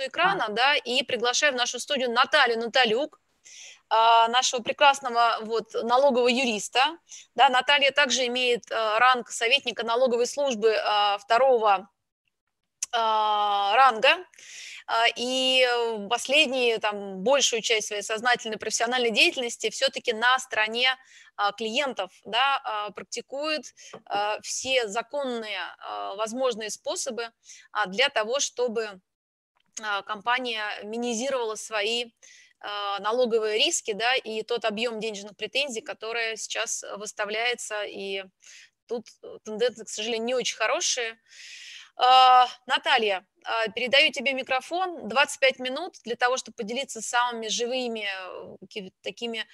экрана, да, и приглашаю в нашу студию Наталью Наталюк, а, нашего прекрасного вот, налогового юриста. Да, Наталья также имеет а, ранг советника налоговой службы а, второго ранга. И последнюю, там, большую часть своей сознательной профессиональной деятельности все-таки на стороне клиентов да, практикует все законные возможные способы для того, чтобы компания минимизировала свои а, налоговые риски, да, и тот объем денежных претензий, который сейчас выставляется, и тут э, тенденции, к сожалению, не очень хорошие. А, Наталья, а, передаю тебе микрофон, 25 минут для того, чтобы поделиться самыми живыми э, такими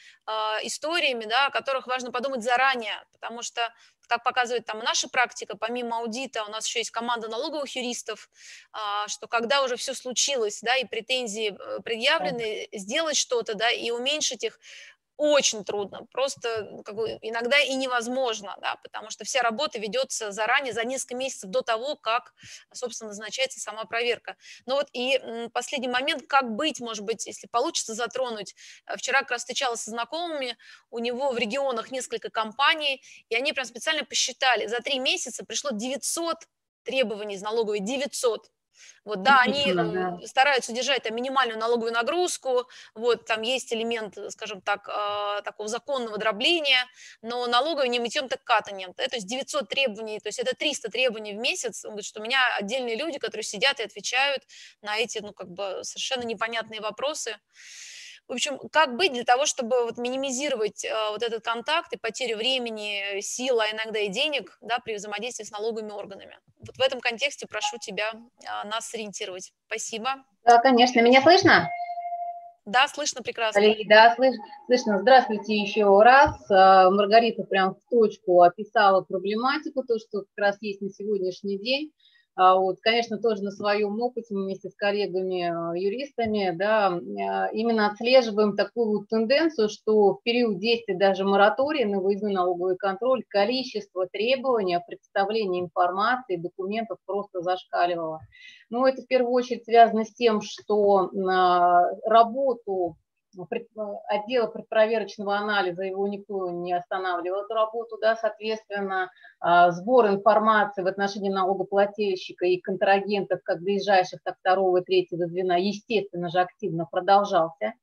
историями, да, о которых важно подумать заранее, потому что как показывает там наша практика, помимо аудита у нас еще есть команда налоговых юристов, а, что когда уже все случилось, да, и претензии э, предъявлены, сделать что-то, да, и уменьшить их, очень трудно, просто как бы, иногда и невозможно, да, потому что вся работа ведется заранее, за несколько месяцев до того, как, собственно, назначается сама проверка. Но вот и последний момент, как быть, может быть, если получится затронуть. Вчера как раз встречалась со знакомыми, у него в регионах несколько компаний, и они прям специально посчитали, за три месяца пришло 900 требований из налоговой, 900. Вот, да, они да. стараются держать там минимальную налоговую нагрузку, вот, там есть элемент, скажем так, э, такого законного дробления, но налоговую не мытьем, так катанием. То есть 900 требований, то есть это 300 требований в месяц. Он говорит, что у меня отдельные люди, которые сидят и отвечают на эти, ну, как бы совершенно непонятные вопросы. В общем, как быть для того, чтобы вот минимизировать э, вот этот контакт и потерю времени, сил, а иногда и денег да, при взаимодействии с налоговыми органами? Вот в этом контексте прошу тебя э, нас сориентировать. Спасибо. Да, конечно. Меня слышно? Да, слышно прекрасно. Да, слыш, слышно. Здравствуйте еще раз. Э, Маргарита прям в точку описала проблематику, то, что как раз есть на сегодняшний день. А вот, конечно, тоже на своем опыте вместе с коллегами-юристами, а, да, а, именно отслеживаем такую вот тенденцию, что в период действия даже моратория на выездной налоговый контроль количество требований о представлении информации, документов просто зашкаливало. Ну, это в первую очередь связано с тем, что работу отдела предпроверочного анализа, его никто не останавливал, эту работу, да, соответственно, а, сбор информации в отношении налогоплательщика и контрагентов, как ближайших, так второго и третьего звена, естественно же, активно продолжался.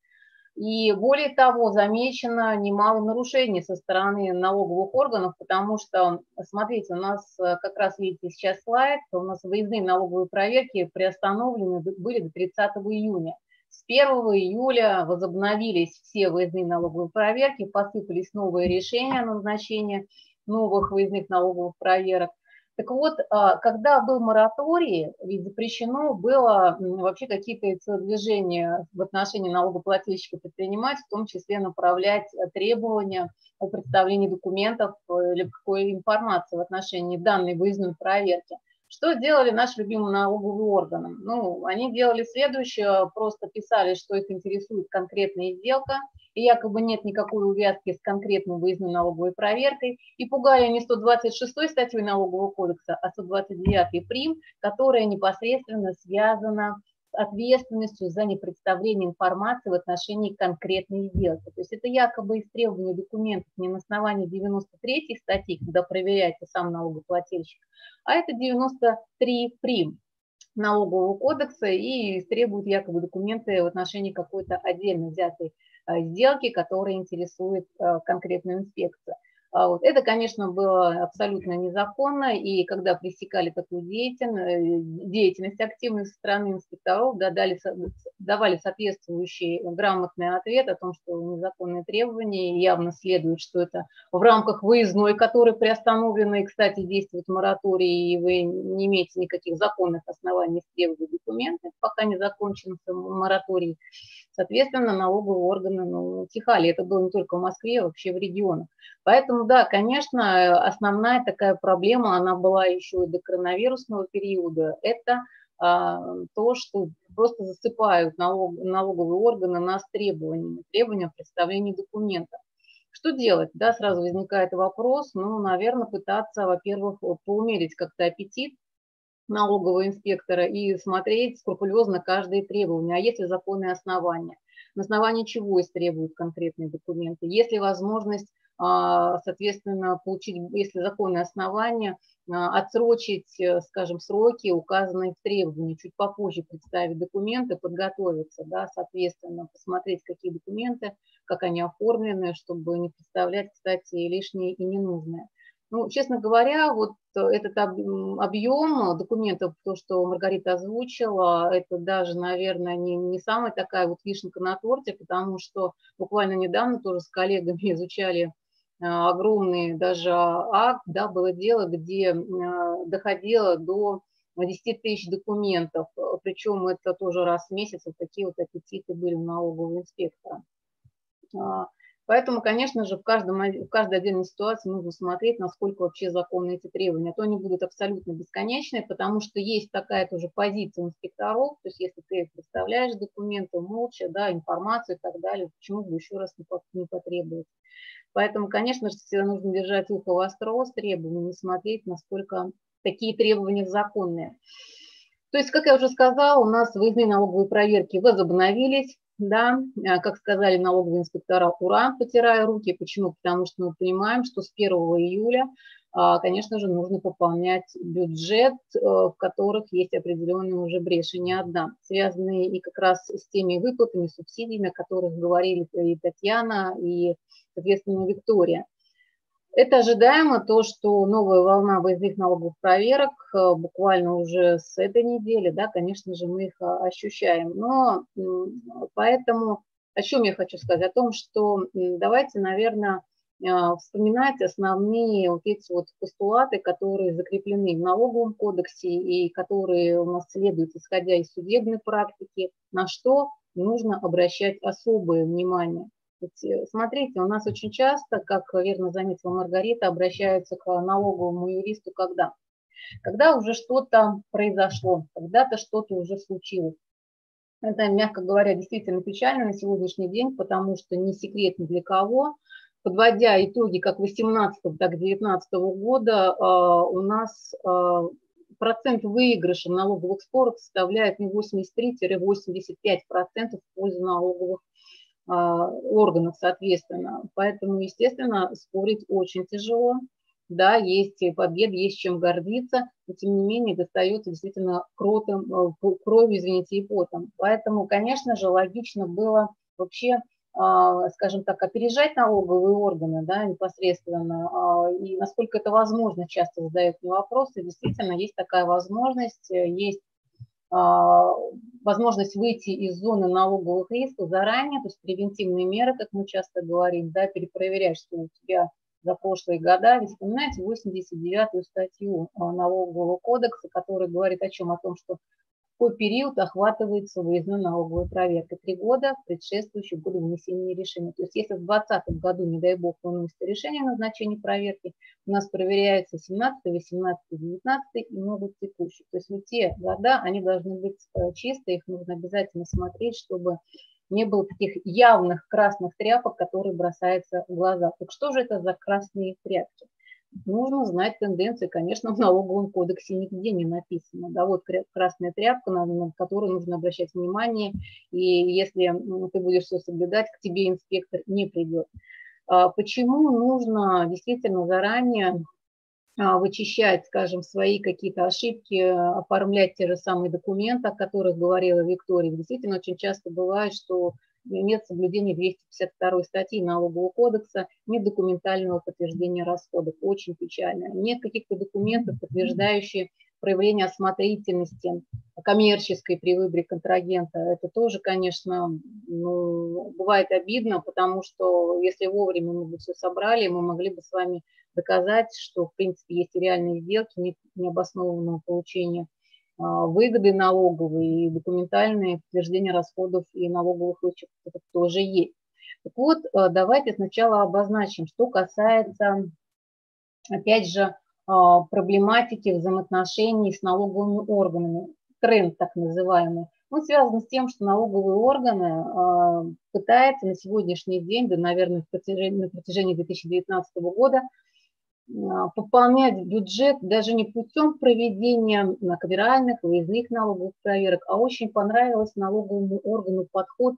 И более того, замечено немало нарушений со стороны налоговых органов, потому что, смотрите, у нас э, как раз видите сейчас слайд, у нас выездные налоговые проверки приостановлены были до 30 июня. С 1 июля возобновились все выездные налоговые проверки, посыпались новые решения о назначении новых выездных налоговых проверок. Так вот, а, когда был мораторий, ведь запрещено было вообще какие-то телодвижения в отношении налогоплательщика предпринимать, в том числе направлять требования о представлении документов э, или какой информации в отношении данной выездной проверки. Что делали наши любимые налоговые органы? Ну, они делали следующее, просто писали, что их интересует конкретная сделка, и якобы нет никакой увязки с конкретной выездной налоговой проверкой, и пугали не 126 статьей налогового кодекса, а 129 прим, которая непосредственно связана ответственностью за непредставление информации в отношении конкретной сделки. То есть это якобы истребование документов не на основании 93 статьи, когда проверяется сам налогоплательщик, а это 93 прим налогового кодекса и требует якобы документы в отношении какой-то отдельно взятой э, сделки, которая интересует э, конкретную инспекцию. А вот. Это, конечно, было абсолютно незаконно, и когда пресекали такую деятельность, деятельность активную со стороны инспекторов, да, дали, давали соответствующий грамотный ответ о том, что незаконные требования явно следует, что это в рамках выездной, который приостановлен, и, кстати, действует мораторий, и вы не имеете никаких законных оснований требовать документы, пока не закончен мораторий. Соответственно, налоговые органы ну, тихали. Это было не только в Москве, а вообще в регионах. Поэтому, да, конечно, основная такая проблема, она была еще и до коронавирусного периода, это а, то, что просто засыпают налог, налоговые органы нас требованиями, требованием представления документов. Что делать? Да, сразу возникает вопрос, ну, наверное, пытаться, во-первых, поумерить как-то аппетит налогового инспектора и смотреть скрупулезно каждые требования, а есть ли законные основания, на основании чего истребуют конкретные документы, есть ли возможность, соответственно, получить, если законные основания, а, отсрочить, э, скажем, сроки, указанные в требовании, чуть попозже представить документы, подготовиться, да, соответственно, посмотреть, какие документы, как они оформлены, чтобы не представлять, кстати, лишнее и ненужное. Ну, честно говоря, вот этот объем документов, то, что Маргарита озвучила, это даже, наверное, не, не самая такая вот вишенка на торте, потому что буквально недавно тоже с коллегами изучали а, огромный даже акт, да, было дело, где а, доходило до 10 тысяч документов, причем это тоже раз в месяц, вот такие вот аппетиты были у налогового инспектора. А, Поэтому, конечно же, в, каждом, в каждой отдельной ситуации нужно смотреть, насколько вообще законны эти требования. А то они будут абсолютно бесконечные, потому что есть такая тоже позиция инспекторов, то есть если ты представляешь документы молча, да, информацию и так далее, почему бы еще раз не потребовать. Поэтому, конечно же, всегда нужно держать ухо востро с требованиями, смотреть, насколько такие требования законные. То есть, как я уже сказала, у нас выездные налоговые проверки возобновились да, а, как сказали налоговые инспектора, ура, потирая руки. Почему? Потому что мы понимаем, что с 1 июля, конечно же, нужно пополнять бюджет, э, в которых есть определенные уже бреши, не одна, связанные и как раз с теми выплатами, субсидиями, о которых говорили и Татьяна, и, соответственно, Виктория. Это ожидаемо, то, что новая волна выездных налоговых проверок э, буквально уже с этой недели, да, конечно же, мы их а, ощущаем. Но поэтому о чем я хочу сказать? О том, что давайте, наверное, а, вспоминать основные вот эти вот постулаты, которые закреплены в налоговом кодексе и которые у нас следуют, исходя из судебной практики, на что нужно обращать особое внимание. Э, смотрите, у нас очень часто, как верно заметила Маргарита, обращаются к налоговому юристу когда? Когда уже что-то произошло, когда-то что-то уже случилось. Это, мягко говоря, действительно печально на сегодняшний день, потому что не секрет ни для кого. Подводя итоги как 18 так и 19 года, а, у нас а, процент выигрыша налоговых спорах составляет не 83-85% в пользу налоговых а, органов, соответственно. Поэтому, естественно, спорить очень тяжело. Да, есть победы, есть чем гордиться, но тем не менее достается действительно кротом, кровью, извините, и потом. Поэтому, конечно же, логично было вообще, скажем так, опережать налоговые органы да, непосредственно. А, и насколько это возможно, часто задают мне вопросы. Действительно, есть такая возможность, э, есть а, возможность выйти из зоны налоговых рисков заранее, то есть превентивные меры, как мы часто говорим, да, перепроверять, что у тебя за прошлые года. Ведь вспоминайте 89-ю статью а, налогового кодекса, которая говорит о чем? О том, что какой период охватывается выездной налоговой проверкой? Три года, предшествующие году внесения решения. То есть если в 2020 году, не дай бог, выносится решение о назначении проверки, у нас проверяется 17, 18, 19 и могут текущие. То есть вот те года, они должны быть э, чистые, их нужно обязательно смотреть, чтобы не было таких явных красных тряпок, которые бросаются в глаза. Так что же это за красные тряпки? Нужно знать тенденции. Конечно, в налоговом кодексе нигде не написано. Да, вот красная тряпка, на, которую нужно обращать внимание, и если ты будешь все соблюдать, к тебе инспектор не придет. А почему нужно действительно заранее а, вычищать, скажем, свои какие-то ошибки, оформлять те же самые документы, о которых говорила Виктория. Действительно, очень часто бывает, что нет соблюдения 252 статьи Налогового кодекса, нет документального подтверждения расходов. Очень печально. Нет каких-то документов, подтверждающих проявление осмотрительности коммерческой при выборе контрагента. Это тоже, конечно, ну, бывает обидно, потому что если вовремя мы бы все собрали, мы могли бы с вами доказать, что, в принципе, есть реальные сделки необоснованного получения выгоды налоговые и документальные подтверждения расходов и налоговых вычетов тоже есть. Так вот, а, давайте сначала обозначим, что касается, опять же, а, проблематики взаимоотношений с налоговыми органами, тренд так называемый. Он связан с тем, что налоговые органы пытаются на сегодняшний день, да, наверное, на протяжении 2019 года, пополнять бюджет даже не путем проведения кавиральных, выездных налоговых проверок, а очень понравилось налоговому органу подход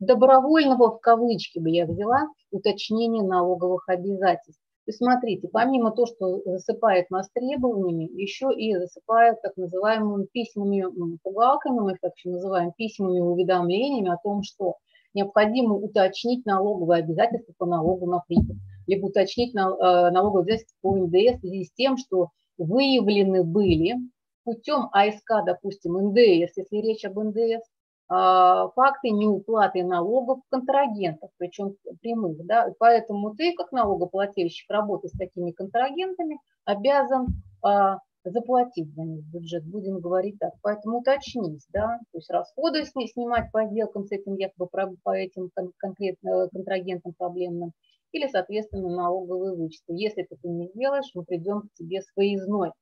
добровольного, в кавычки бы я взяла, уточнения налоговых обязательств. То смотрите, помимо того, что засыпают нас требованиями, еще и засыпают так называемыми письмами, пугалками, мы их так еще называем, письмами уведомлениями о том, что необходимо уточнить налоговые обязательства по налогу на прибыль, либо уточнить э, налоговые обязательства по НДС в связи с тем, что выявлены были путем АСК, допустим, НДС, если речь об НДС, а, факты неуплаты налогов контрагентов, причем прямых. Да? Поэтому ты, как налогоплательщик, работая с такими контрагентами, обязан а, заплатить за них бюджет, будем говорить так. Поэтому уточнить, да, то есть расходы снимать по сделкам с этим якобы по этим конкретно контрагентам проблемным, или, соответственно, налоговые вычеты. Если ты это не сделаешь, мы придем к тебе с выездной.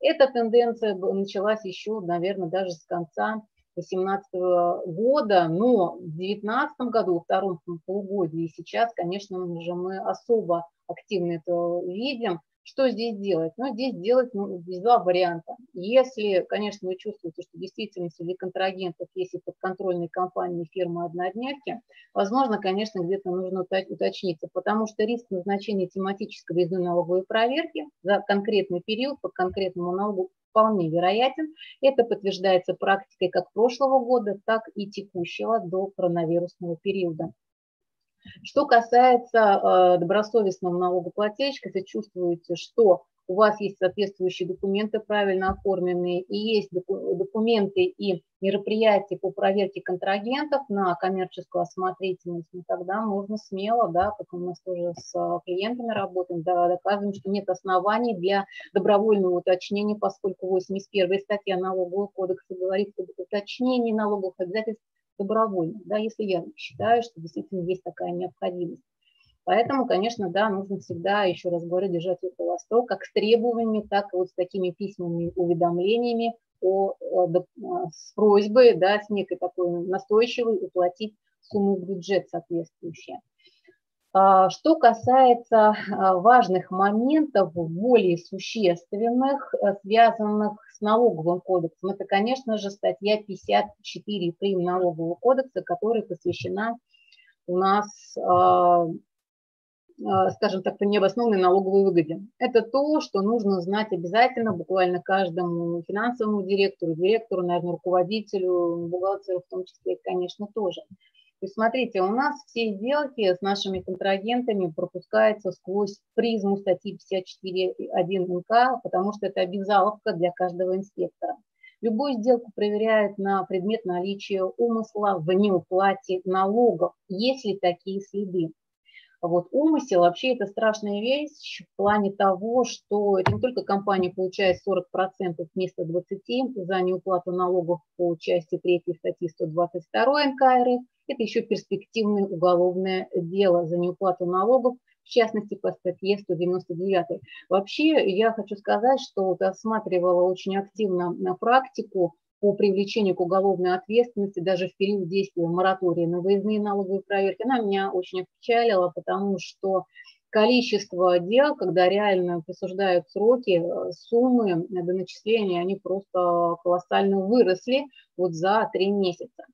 Эта тенденция началась еще, наверное, даже с конца 2018 года, но в 2019 году, во втором полугодии, и сейчас, конечно же, мы особо активно это видим. Что здесь делать? Ну, здесь делать ну, здесь два варианта. Если, конечно, вы чувствуете, что действительно среди контрагентов есть и подконтрольные компании, фирмы однодневки, возможно, конечно, где-то нужно уточниться, потому что риск назначения тематической выездной налоговой проверки за конкретный период по конкретному налогу вполне вероятен. Это подтверждается практикой как прошлого года, так и текущего до коронавирусного периода. Что касается э, добросовестного налогоплательщика, если чувствуете, что у вас есть соответствующие документы правильно оформленные, и есть документы и мероприятия по проверке контрагентов на коммерческую осмотрительность, ну, тогда можно смело, да, как мы тоже с а, клиентами работаем, да, доказываем, что нет оснований для добровольного уточнения, поскольку 81 статья налогового кодекса говорит об уточнении налоговых обязательств добровольно, да, если я считаю, что действительно есть такая необходимость. Поэтому, конечно, да, нужно всегда, еще раз говорю, держать ухо восток, как с требованиями, так и вот с такими письменными уведомлениями о, с просьбой, да, с некой такой настойчивой уплатить сумму в бюджет соответствующую. А, что касается а, важных моментов, более существенных, э, связанных с налоговым кодексом, это, конечно же, статья 54 прим. налогового кодекса, которая посвящена у нас а, скажем так, по необоснованной налоговой выгоде. Это то, что нужно знать обязательно буквально каждому финансовому директору, директору, наверное, руководителю, бухгалтеру в том числе, конечно, тоже. То есть смотрите, у нас все сделки с нашими контрагентами пропускаются сквозь призму статьи 54.1 НК, потому что это обязаловка для каждого инспектора. Любую сделку проверяют на предмет наличия умысла в неуплате налогов, если такие следы. Вот умысел вообще это страшная вещь в плане того, что это не только компания получает 40% вместо 20% за неуплату налогов по части 3 статьи 122 НК РФ, это еще перспективное уголовное дело за неуплату налогов, в частности по статье 199. Вообще я хочу сказать, что вот осматривала очень активно на практику по привлечению к уголовной ответственности даже в период действия моратория на выездные налоговые проверки, она меня очень опечалила, потому что количество дел, когда реально присуждают сроки, э, суммы до начисления, они просто колоссально выросли вот за три месяца.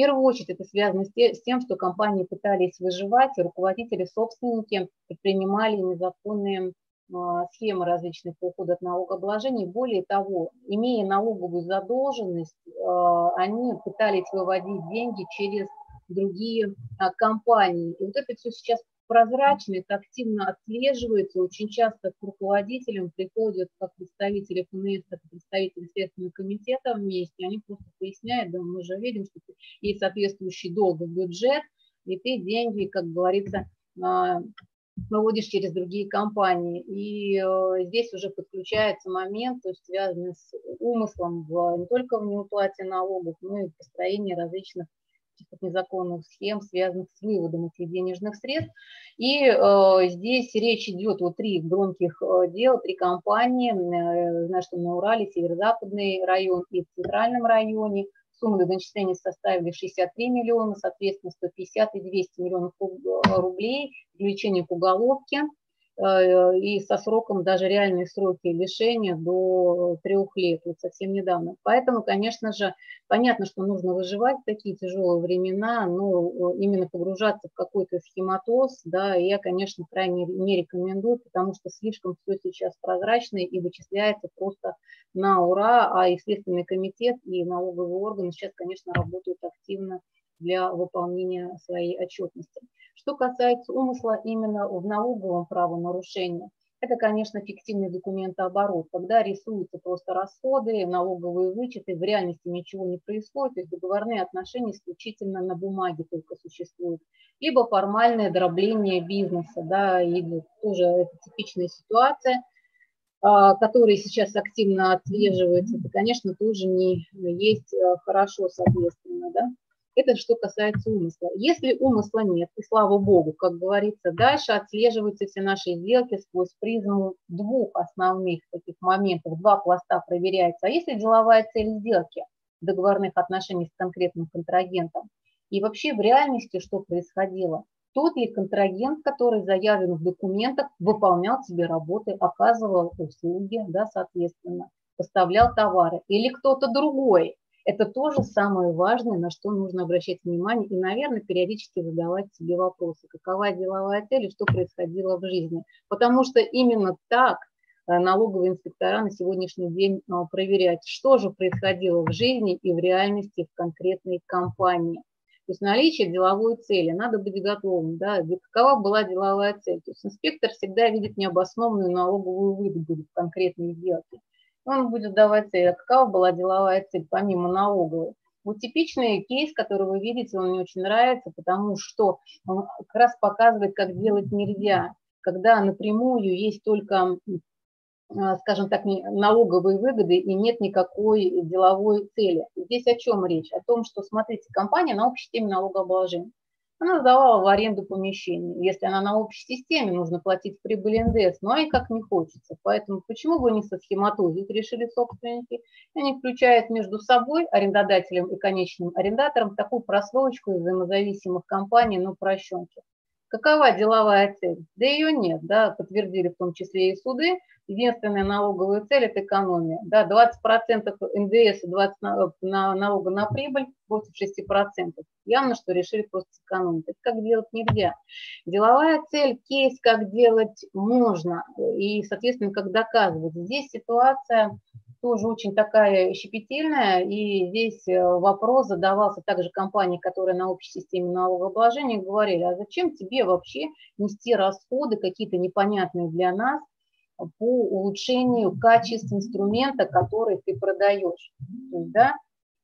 Первую очередь это связано с тем, что компании пытались выживать, и руководители, собственники предпринимали незаконные а, схемы различных по уходу от налогообложения. Более того, имея налоговую задолженность, а, они пытались выводить деньги через другие а, компании. И вот это все сейчас прозрачно, это активно отслеживается. Очень часто к руководителям приходят как представители ФНС, так и представители Следственного комитета вместе. Они просто поясняют, да, мы же видим, что есть соответствующий долг в бюджет, и ты деньги, как говорится, выводишь через другие компании. И э, здесь уже подключается момент, то есть связанный с умыслом в, не только в неуплате налогов, но и построении различных незаконных схем, связанных с выводом этих денежных средств. И э, здесь речь идет о три громких э, дела, три компании, э, знаю, что на Урале, северо-западный район и в центральном районе – Суммы начисления составили 63 миллиона, соответственно, 150 и 200 миллионов рублей, привлечение к уголовке. Э, и со сроком даже реальные сроки лишения до трех лет, вот совсем недавно. Поэтому, конечно же, понятно, что нужно выживать в такие тяжелые времена, но именно погружаться в какой-то схематоз, да, я, конечно, крайне не рекомендую, потому что слишком все сейчас прозрачно и вычисляется просто на ура, а и Следственный комитет, и налоговые органы сейчас, конечно, работают активно для выполнения своей отчетности. Что касается умысла именно в налоговом правонарушении, это, конечно, фиктивный документооборот, когда рисуются просто расходы, налоговые вычеты, в реальности ничего не происходит, то есть договорные отношения исключительно на бумаге только существуют. Либо формальное дробление бизнеса, да, и тоже это типичная ситуация, а, которые сейчас активно отслеживаются, это, конечно, тоже не есть э, хорошо, соответственно, да. Это что касается умысла. Если умысла нет, и слава богу, как говорится, дальше отслеживаются все наши сделки сквозь призму двух основных таких моментов. Два пласта проверяется. А если деловая цель сделки договорных отношений с конкретным контрагентом? И вообще в реальности что происходило? Тот ли контрагент, который заявлен в документах, выполнял себе работы, оказывал услуги, да, соответственно, поставлял товары, или кто-то другой, это тоже самое важное, на что нужно обращать внимание и, наверное, периодически задавать себе вопросы, какова деловая цель и что происходило в жизни. Потому что именно так э, налоговые инспектора на сегодняшний день э, проверяют, что же происходило в жизни и в реальности в конкретной компании. То есть наличие деловой цели, надо быть готовым, да, какова была деловая цель. То есть инспектор всегда видит необоснованную налоговую выгоду в конкретной сделке он будет давать цель. А какова была деловая цель, помимо налоговой? Вот типичный кейс, который вы видите, он мне очень нравится, потому что он как раз показывает, как делать нельзя, когда напрямую есть только, а, скажем так, налоговые выгоды и нет никакой деловой цели. Здесь о чем речь? О том, что, смотрите, компания на общей теме налогообложения она сдавала в аренду помещение. Если она на общей системе, нужно платить прибыль НДС, но и как не хочется. Поэтому почему бы не сосхематозить, решили собственники. Они включают между собой, арендодателем и конечным арендатором, такую прослойку из взаимозависимых компаний на упрощенке. Какова деловая цель? Да ее нет, да, подтвердили в том числе и суды. Единственная налоговая цель – это экономия. Да, 20% НДС, 20% на, на, налога на прибыль против 6%. Явно, что решили просто сэкономить. Это как делать нельзя. Деловая цель, кейс, как делать можно. И, соответственно, как доказывать. Здесь ситуация тоже очень такая щепетильная, и здесь э, вопрос задавался также компании, которые на общей системе налогообложения говорили, а зачем тебе вообще нести расходы какие-то непонятные для нас по улучшению качества инструмента, который ты продаешь. Да,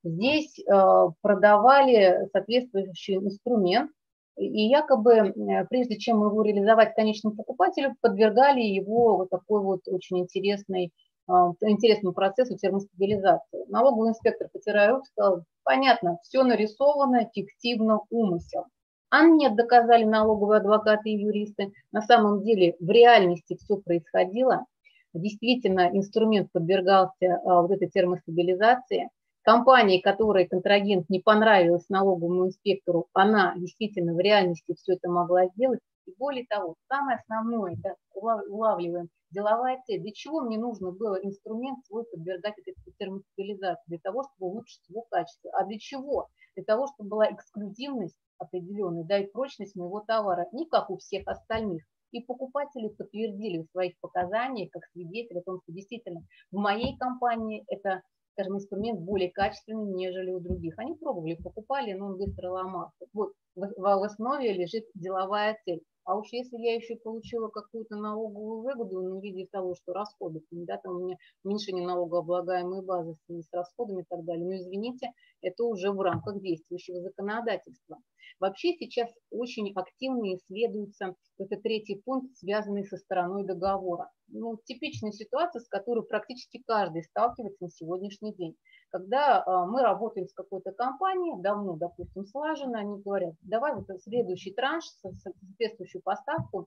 здесь э, продавали соответствующий инструмент, и якобы, э, прежде чем его реализовать конечному покупателю, подвергали его вот такой вот очень интересной интересному процессу термостабилизации. Налоговый инспектор, потирая руки, сказал, понятно, все нарисовано, фиктивно, умысел. А нет, доказали налоговые адвокаты и юристы. На самом деле в реальности все происходило. Действительно, инструмент подвергался а, вот этой термостабилизации. Компании, которой контрагент не понравилась налоговому инспектору, она действительно в реальности все это могла сделать. И более того, самое основное, да, улавливаем, деловая цель. Для чего мне нужно было инструмент свой подвергать этой термостабилизации? Для того, чтобы улучшить его качество. А для чего? Для того, чтобы была эксклюзивность определенная, да, и прочность моего товара, не как у всех остальных. И покупатели подтвердили в своих показаниях, как свидетели, о том, что действительно в моей компании это скажем, инструмент более качественный, нежели у других. Они пробовали, покупали, но он быстро ломался. Вот в, в основе лежит деловая цель. А уж если я еще получила какую-то налоговую выгоду ну, в виде того, что расходы, да, там у меня уменьшение налогооблагаемой базы в связи с расходами и так далее, но извините, это уже в рамках действующего законодательства. Вообще сейчас очень активно исследуется это третий пункт, связанный со стороной договора. Ну, типичная ситуация, с которой практически каждый сталкивается на сегодняшний день. Когда а, мы работаем с какой-то компанией, давно, допустим, слаженно, они говорят, давай вот следующий транш, соответствующую поставку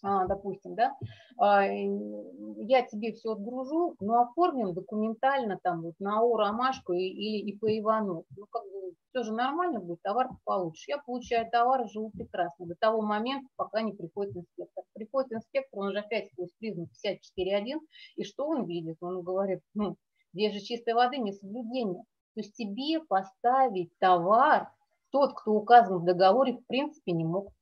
а, допустим, да, а, я тебе все отгружу, но оформим документально там вот на О Ромашку или по Ивану. Ну, как бы все же нормально будет, товар получишь. Я получаю товар живу прекрасно до того момента, пока не приходит инспектор. Приходит инспектор, он же опять сквозь призму 54.1, и что он видит? Он говорит, ну, здесь же чистой воды не соблюдение. То есть тебе поставить товар тот, кто указан в договоре, в принципе не мог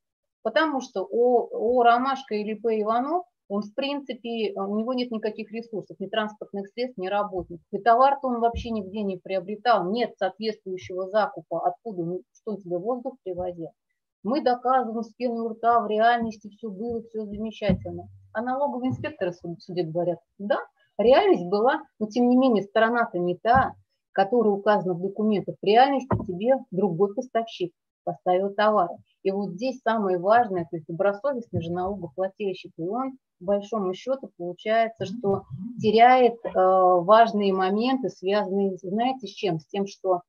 потому что у, у Ромашка или П. Иванов, он в принципе, у него нет никаких ресурсов, ни транспортных средств, ни работников. И товар-то он вообще нигде не приобретал, нет соответствующего закупа, откуда, что тебе воздух привозил. Мы доказываем с пеной у рта, в реальности все было, все замечательно. А налоговые инспекторы судят, говорят, да, реальность была, но тем не менее сторона-то не та, которая указана в документах. В реальности тебе другой поставщик поставил товары. И вот здесь самое важное, то есть добросовестный же налогоплательщик, и он, по большому счету, получается, что теряет э, важные моменты, связанные, знаете, с чем? С тем, что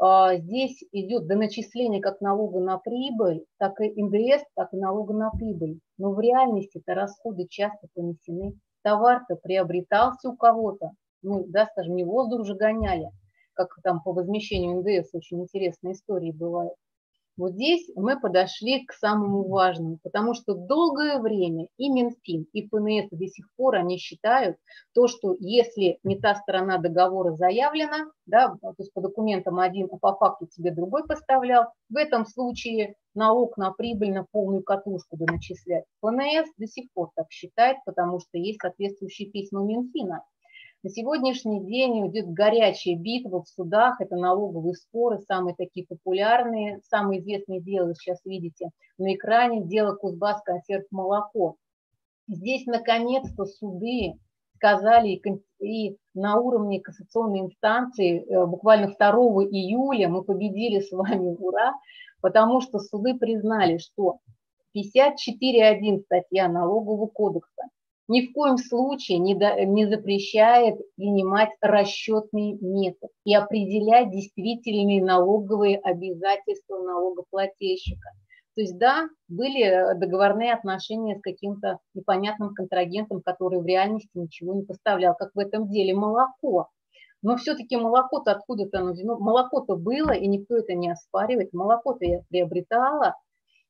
э, здесь идет до начисления как налога на прибыль, так и НДС, так и налога на прибыль. Но в реальности это расходы часто понесены. Товар-то приобретался у кого-то, ну, да, скажем, не воздух же гоняли, как там по возмещению НДС очень интересные истории бывают. Вот здесь мы подошли к самому важному, потому что долгое время и Минфин, и ФНС до сих пор они считают то, что если не та сторона договора заявлена, да, то есть по документам один, а по факту тебе другой поставлял, в этом случае налог на прибыль на полную катушку бы начислять. ФНС до сих пор так считает, потому что есть соответствующие письма Минфина. На сегодняшний день идет горячая битва в судах, это налоговые споры, самые такие популярные. Самое известное дело, сейчас видите на экране, дело Кузбасс консерв молоко. Здесь наконец-то суды сказали и на уровне кассационной инстанции э, буквально 2 июля мы победили с вами, ура, потому что суды признали, что 54.1 статья налогового кодекса ни в коем случае не, до, не запрещает принимать расчетный метод и определять действительные налоговые обязательства налогоплательщика. То есть да, были договорные отношения с каким-то непонятным контрагентом, который в реальности ничего не поставлял, как в этом деле молоко. Но все-таки молоко-то откуда-то, ну, молоко-то было, и никто это не оспаривает. Молоко-то я приобретала,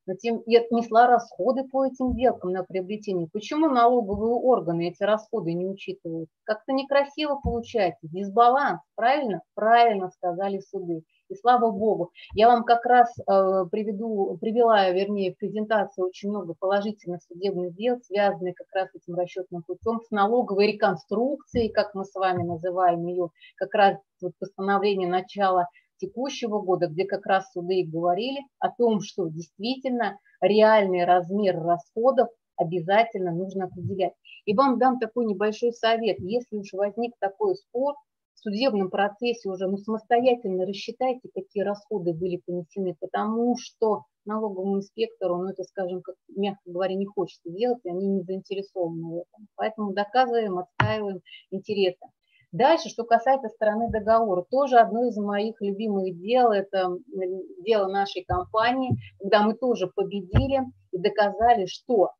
затем и отнесла расходы по этим сделкам на приобретение. Почему налоговые органы эти расходы не учитывают? Как-то некрасиво получается, дисбаланс, правильно? Правильно сказали суды. И слава богу, я вам как раз э, приведу, привела, вернее, в презентации очень много положительных судебных дел, связанных как раз с этим расчетным путем, с налоговой реконструкцией, как мы с вами называем ее, как раз вот постановление начала текущего года, где как раз суды и говорили о том, что действительно реальный размер расходов обязательно нужно определять. И вам дам такой небольшой совет. Если уж возник такой спор, в судебном процессе уже ну, самостоятельно рассчитайте, какие расходы были понесены, потому что налоговому инспектору, ну это, скажем, как, мягко говоря, не хочется делать, и они не заинтересованы в этом. Поэтому доказываем, отстаиваем интересы. Дальше, что касается стороны договора, тоже одно из моих любимых дел, это дело нашей компании, когда мы тоже победили и доказали, что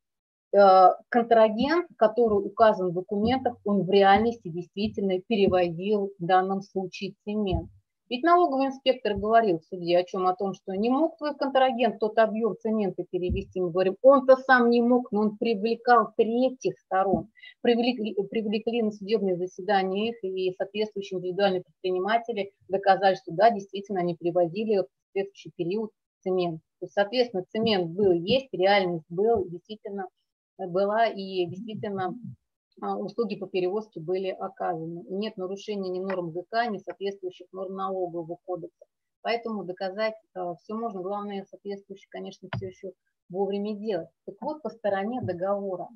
контрагент, который указан в документах, он в реальности действительно перевозил в данном случае цемент. Ведь налоговый инспектор говорил в суде о чем? О том, что не мог твой контрагент тот объем цемента перевести. Мы говорим, он-то сам не мог, но он привлекал третьих сторон. Привлекли, привлекли на судебные заседания их, и соответствующие индивидуальные предприниматели доказали, что да, действительно, они привозили в соответствующий период цемент. То есть, соответственно, цемент был, есть, реальность был, действительно была, и действительно а, услуги по перевозке были оказаны. Нет нарушения ни норм ГК, ни соответствующих норм налогового кодекса. Поэтому доказать а, все можно. Главное, соответствующее, конечно, все еще вовремя делать. Так вот, по стороне договора.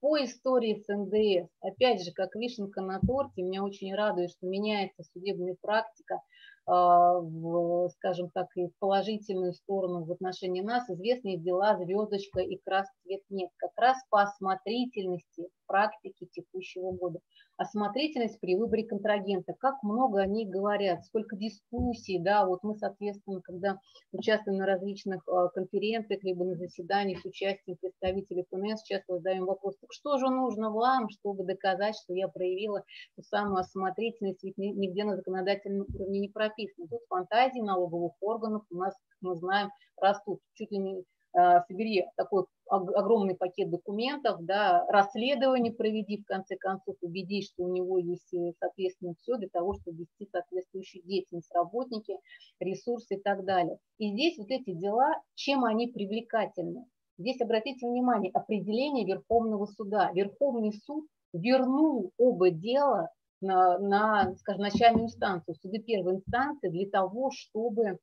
По истории с НДС, опять же, как вишенка на торте, меня очень радует, что меняется судебная практика, в, скажем так, и в положительную сторону в отношении нас. Известные дела «Звездочка» и «Крас цвет нет». Как раз по осмотрительности – практики текущего года. Осмотрительность при выборе контрагента, как много они говорят, сколько дискуссий, да, вот мы, соответственно, когда участвуем на различных а, конференциях, либо на заседаниях с участием представителей ФНС, часто задаем вопрос, так что же нужно вам, чтобы доказать, что я проявила ту самую осмотрительность, ведь нигде на законодательном уровне не прописано. Тут фантазии налоговых органов у нас, мы знаем, растут чуть ли не собери такой огромный пакет документов, да, расследование проведи, в конце концов, убедись, что у него есть, э, соответственно, все для того, чтобы вести соответствующую деятельность, работники, ресурсы и так далее. И здесь вот эти дела, чем они привлекательны? Здесь, обратите внимание, определение Верховного суда. Верховный суд вернул оба дела на, на скажем, начальную инстанцию, суды первой инстанции для того, чтобы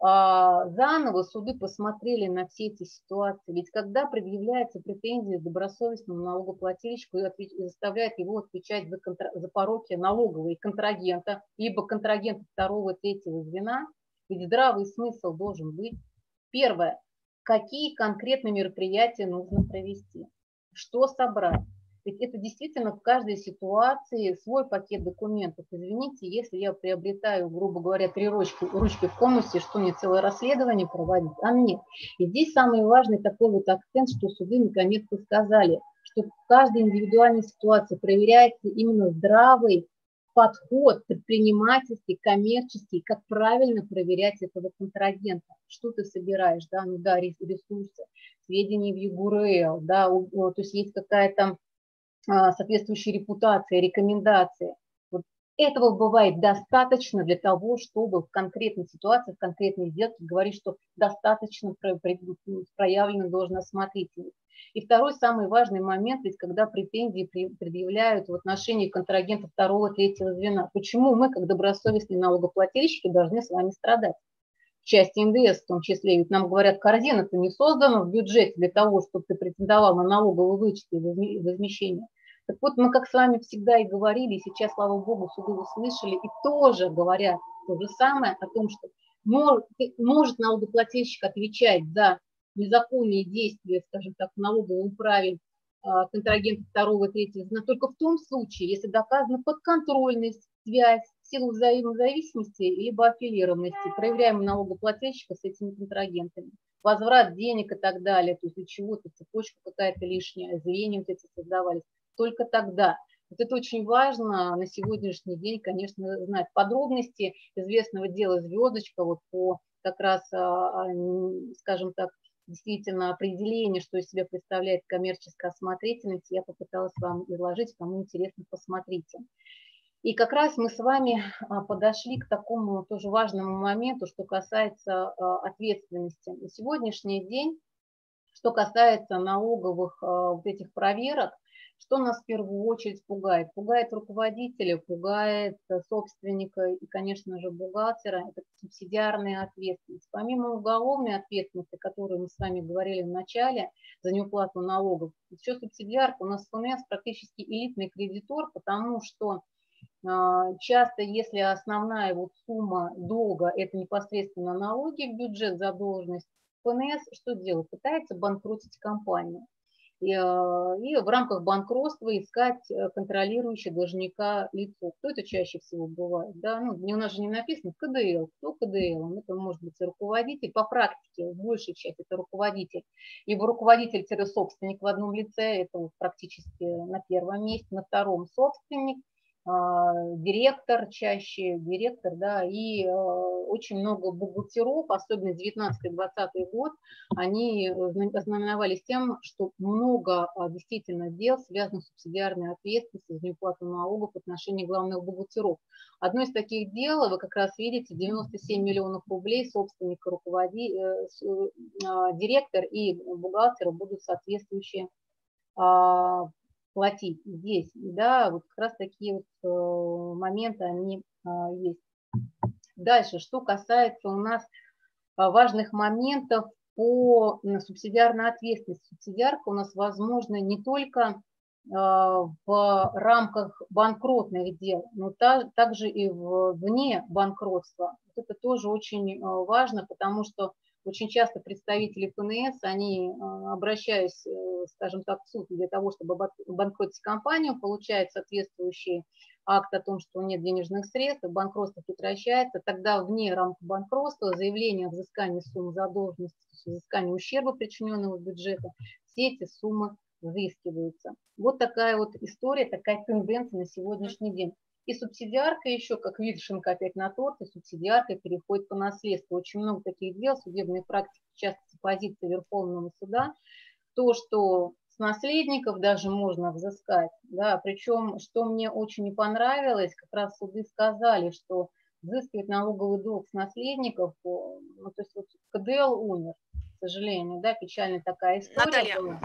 заново суды посмотрели на все эти ситуации. Ведь когда предъявляется претензия добросовестному налогоплательщику и заставляет его отвечать за, контра... за пороки налогового и контрагента, либо контрагента второго, третьего звена, ведь здравый смысл должен быть. Первое. Какие конкретные мероприятия нужно провести? Что собрать? Ведь это действительно в каждой ситуации свой пакет документов. Извините, если я приобретаю, грубо говоря, три ручки, ручки в комнате, что мне целое расследование проводить, а нет. И здесь самый важный такой вот акцент, что суды наконец-то сказали, что в каждой индивидуальной ситуации проверяется именно здравый подход предпринимательский, коммерческий, как правильно проверять этого контрагента. Что ты собираешь, да, ну да, ресурсы, сведения в ЮГУРЛ, да, то есть есть какая-то а, соответствующей репутации, рекомендации. Вот этого бывает достаточно для того, чтобы в конкретной ситуации, в конкретной сделке говорить, что достаточно проявлена должна осмотрительность. И второй самый важный момент, ведь когда претензии предъявляют в отношении контрагента второго, третьего звена. Почему мы, как добросовестные налогоплательщики, должны с вами страдать? В части НДС в том числе, ведь нам говорят, корзина-то не создана в бюджете для того, чтобы ты претендовал на налоговые вычеты и возмещение. Так вот, мы, как с вами всегда и говорили, и сейчас, слава богу, суды услышали, и тоже говорят то же самое о том, что может, налогоплательщик отвечать за незаконные действия, скажем так, в налоговом управе а, контрагента второго, третьего звена, только в том случае, если доказана подконтрольность, связь, силу взаимозависимости либо аффилированности, проявляемого налогоплательщика с этими контрагентами. Возврат денег и так далее, то есть для чего-то цепочка какая-то лишняя, звенья вот эти создавались только тогда. Вот это очень важно на сегодняшний день, конечно, знать подробности известного дела «Звездочка» вот по как раз, а, а, скажем так, действительно определение, что из себя представляет коммерческая осмотрительность, я попыталась вам изложить, кому интересно, посмотрите. И как раз мы с вами а, подошли к такому тоже важному моменту, что касается ответственности. На сегодняшний день, что касается налоговых вот этих проверок, что нас в первую очередь пугает? Пугает руководителя, пугает э, собственника и, конечно же, бухгалтера. Это субсидиарная ответственность. Помимо уголовной ответственности, о которой мы с вами говорили в начале, за неуплату налогов, еще субсидиарка у нас ФНС практически элитный кредитор, потому что а, часто, если основная вот сумма долга – это непосредственно налоги в бюджет, задолженность, ФНС что делает? Пытается банкротить компанию и, а, и в рамках банкротства искать э, контролирующего должника лицо. Кто это чаще всего бывает? Да? Ну, у нас же не написано КДЛ. Кто КДЛ? Это может быть руководитель. По практике, в большей части это руководитель. Либо руководитель-собственник в одном лице, это практически на первом месте, на втором собственник, директор чаще, директор, да, и э, очень много бухгалтеров, особенно 19-20 год, они ознаменовались тем, что много а, действительно дел, связанных с субсидиарной ответственностью за неуплату налогов в отношении главных бухгалтеров. Одно из таких дел, вы как раз видите, 97 миллионов рублей собственник, руководи, э, а, директор и бухгалтер будут соответствующие платить здесь. Да, вот как раз такие вот э, моменты, они а, есть. Дальше, что касается у нас а, важных моментов по субсидиарной ответственности. Субсидиарка у нас возможна не только а, в рамках банкротных дел, но также и вне банкротства. Это тоже очень важно, потому что очень часто представители ФНС, они, а, обращаясь, э, скажем так, в суд для того, чтобы обанкротить компанию, получают соответствующий акт о том, что нет денежных средств, банкротство прекращается, тогда вне рамки банкротства заявление о взыскании суммы задолженности, взыскании ущерба, причиненного бюджета, все эти суммы взыскиваются. Вот такая вот история, такая тенденция на сегодняшний день. И субсидиарка еще, как вишенка опять на торте, субсидиарка переходит по наследству. Очень много таких дел, судебной практики, часто с позиции Верховного суда, то, что с наследников даже можно взыскать, да, причем, что мне очень не понравилось, как раз суды сказали, что взыскивать налоговый долг с наследников, ну, то есть вот КДЛ умер, к сожалению, да, печальная такая история Наталья, была.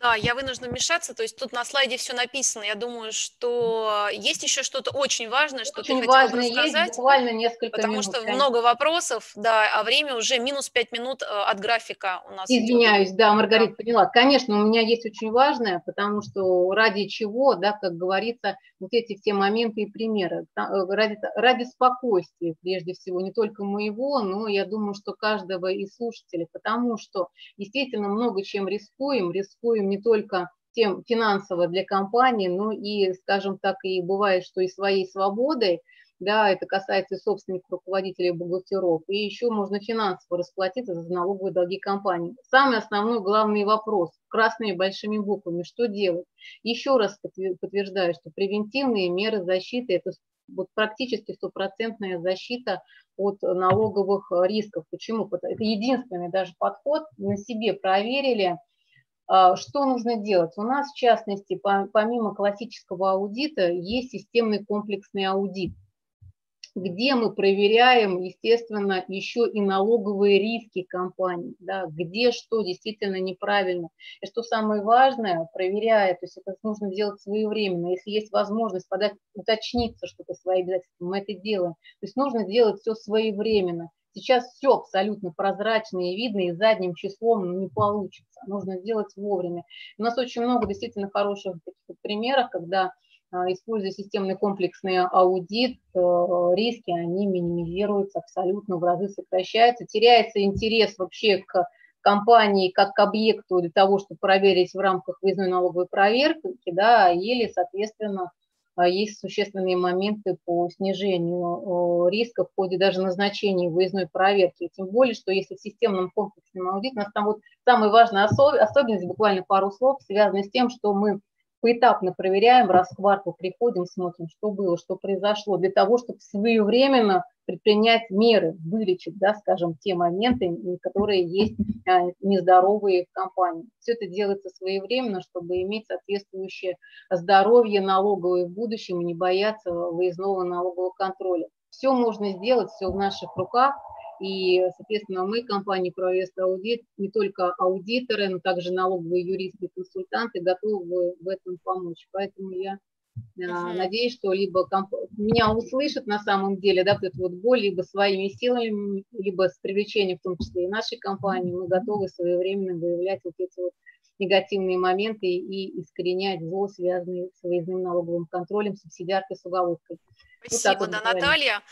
Да, я вынуждена вмешаться, то есть тут на слайде все написано. Я думаю, что есть еще что-то очень важное, что очень ты важно хотела бы рассказать. Есть буквально несколько потому минут. Что конечно. много вопросов, да, а время уже минус 5 минут э, от графика у нас. Извиняюсь, идет. да, Маргарита, да. поняла. Конечно, у меня есть очень важное, потому что ради чего, да, как говорится, вот эти все моменты и примеры. Э, ради, ради спокойствия, прежде всего, не только моего, но я думаю, что каждого из слушателей, потому что действительно много чем рискуем, рискуем не только тем финансово для компании, но и, скажем так, и бывает, что и своей свободой, да, это касается и собственников, руководителей, бухгалтеров, и еще можно финансово расплатиться за налоговые долги компании. Самый основной, главный вопрос, красными большими буквами, что делать? Еще раз подтверждаю, что превентивные меры защиты – это вот практически стопроцентная защита от налоговых рисков. Почему? Это единственный даже подход, на себе проверили, а, что нужно делать? У нас, в частности, помимо классического аудита, есть системный комплексный аудит – где мы проверяем, естественно, еще и налоговые риски компании, да, где что действительно неправильно. И что самое важное, проверяя, то есть это нужно делать своевременно, если есть возможность подать, уточниться что-то свои обязательства, мы это делаем. То есть нужно делать все своевременно. Сейчас все абсолютно прозрачно и видно, и задним числом ну, не получится. Нужно делать вовремя. У нас очень много действительно хороших таких примеров, когда используя системный комплексный аудит, э, риски, они минимизируются абсолютно, в разы сокращаются, теряется интерес вообще к компании как к объекту для того, чтобы проверить в рамках выездной налоговой проверки, да, или, соответственно, а, есть существенные моменты по снижению риска в ходе даже назначения выездной проверки. Тем более, что если в системном комплексном аудите, у нас там вот самая важная особенность, буквально пару слов, связана с тем, что мы поэтапно проверяем, в квартал приходим, смотрим, что было, что произошло, для того, чтобы своевременно предпринять меры, вылечить, да, скажем, те моменты, которые есть а, нездоровые в компании. Все это делается своевременно, чтобы иметь соответствующее здоровье налоговое в будущем и не бояться выездного налогового контроля. Все можно сделать, все в наших руках, и, соответственно, мы, компания Проест Аудит, не только аудиторы, но также налоговые юристы и консультанты готовы в этом помочь. Поэтому я Uh-huh. Надеюсь, что либо комп... меня услышат на самом деле, да, вот эту вот боль, либо своими силами, либо с привлечением, в том числе и нашей компании, мы готовы своевременно выявлять вот эти вот негативные моменты и искоренять зло, связанные с выездным налоговым контролем, субсидиаркой с уголовкой. Спасибо, вот да, Наталья.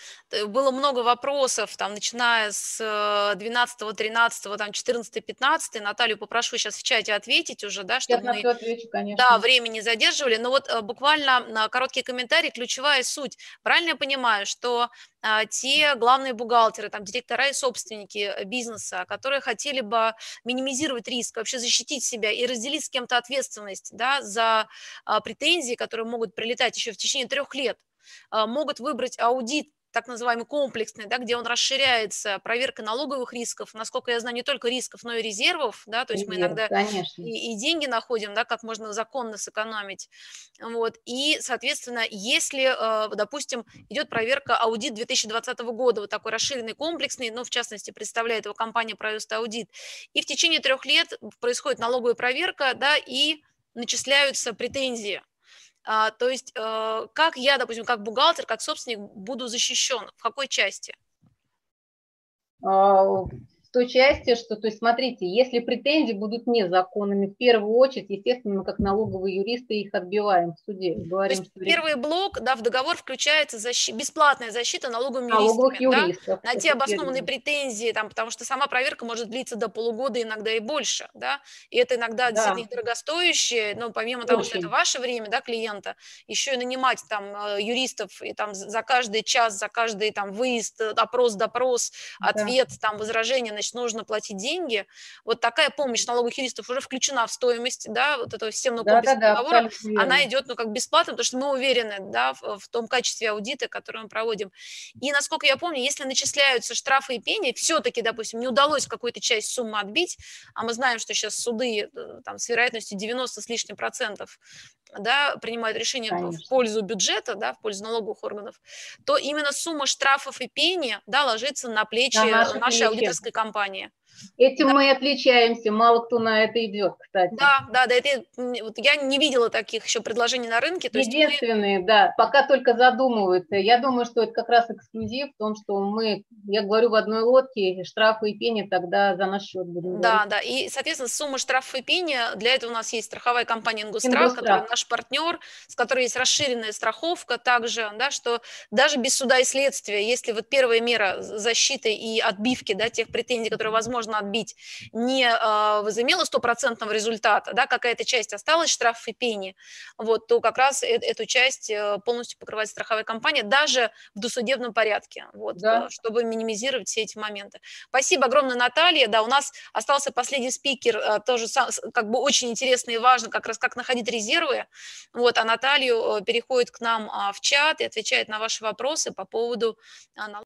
Было много вопросов, там, начиная с 12, 13, там, 14, 15. Наталью попрошу сейчас в чате ответить уже, да, чтобы мы отвечу, да, время не задерживали. Но вот э, буквально на короткий комментарий, ключевая суть. Правильно я понимаю, что те главные бухгалтеры, там, директора и собственники э, бизнеса, которые хотели бы минимизировать риск, вообще защитить себя и разделить с кем-то ответственность да, за претензии, которые могут прилетать еще в течение трех лет, могут выбрать аудит так называемый комплексный, да, где он расширяется, проверка налоговых рисков, насколько я знаю, не только рисков, но и резервов, да, то есть Резерв, мы иногда и, и деньги находим, да, как можно законно сэкономить, вот, и, соответственно, если, а, допустим, идет проверка аудит 2020 года, вот такой расширенный комплексный, ну, в частности, представляет его компания Проюст Аудит, и в течение трех лет происходит налоговая проверка, да, и начисляются претензии, а, то есть э, как я, допустим, как бухгалтер, как собственник буду защищен, в какой части? Той части, что, то есть, смотрите, если претензии будут незаконными, в первую очередь, естественно, мы как налоговые юристы их отбиваем в суде. Говорим, то есть, что первый блок, да, в договор включается защи... бесплатная защита налоговыми налоговых юристами, да, на те обоснованные верно. претензии, там, потому что сама проверка может длиться до полугода, иногда и больше, да, и это иногда да. действительно дорогостоящее, но помимо Очень. того, что это ваше время, да, клиента, еще и нанимать там э, юристов и там за каждый час, за каждый там выезд, опрос, допрос, да. ответ, там возражение, значит, нужно платить деньги. Вот такая помощь налоговых юристов уже включена в стоимость, да, вот этого системного комплекса да, да, договора, да, она идет, ну, как бесплатно, потому что мы уверены, да, в, в том качестве аудита, который мы проводим. И, насколько я помню, если начисляются штрафы и пени, все-таки, допустим, не удалось какую-то часть суммы отбить, а мы знаем, что сейчас суды э, там с вероятностью 90 с лишним процентов да, принимают решение Конечно. в пользу бюджета, да, в пользу налоговых органов, то именно сумма штрафов и пени да, ложится на плечи на нашей плечи. аудиторской компании. Этим да. мы отличаемся, мало кто на это идет, кстати. Да, да, да, это, вот я не видела таких еще предложений на рынке. То Единственные, мы... да, пока только задумываются. Я думаю, что это как раз эксклюзив в том, что мы, я говорю, в одной лодке, штрафы и пени тогда за наш счет будем Да, говорить. да, и, соответственно, сумма штрафов и пени, для этого у нас есть страховая компания «Ингустрах», которая наш партнер, с которой есть расширенная страховка также, да, что даже без суда и следствия, если вот первая мера защиты и отбивки, да, тех претензий, которые возможно можно отбить, не э, возымела стопроцентного результата, да, какая-то часть осталась, штраф и пени, вот, то как раз э эту часть э, полностью покрывает страховая компания, даже в досудебном порядке, вот, да. Э, чтобы минимизировать все эти моменты. Спасибо огромное, Наталья. Да, у нас остался последний спикер, э, тоже как бы очень интересно и важно, как раз как находить резервы. Вот, а Наталью переходит к нам а, в чат и отвечает на ваши вопросы по поводу налогов.